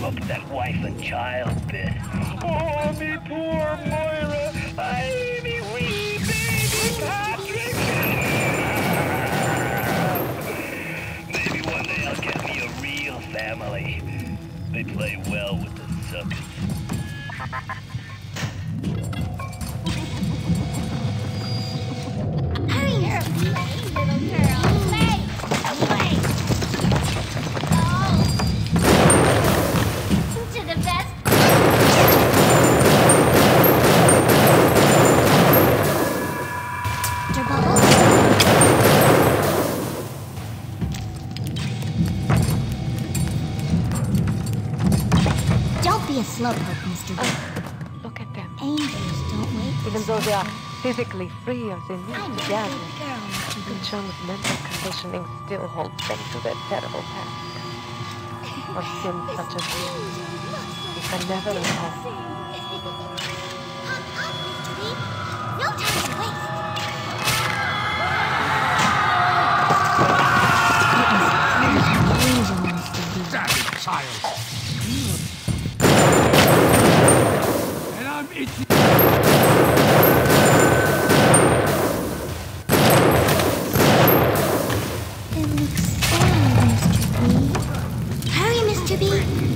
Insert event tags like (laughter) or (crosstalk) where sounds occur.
you up that wife and child bit. Oh, me poor Moira. I me wee baby Patrick. Maybe one day I'll get me a real family. They play well with the suckers. Mr. Bubble? Don't be a slowpoke, Mr. Bubble. Oh, look at them. Angels don't wait. Even though they are physically free as they need to gather, the Bubble. of mental conditioning still holds them to their terrible past. (laughs) Or sins such as these. You can never recall. child. And I'm itching. to be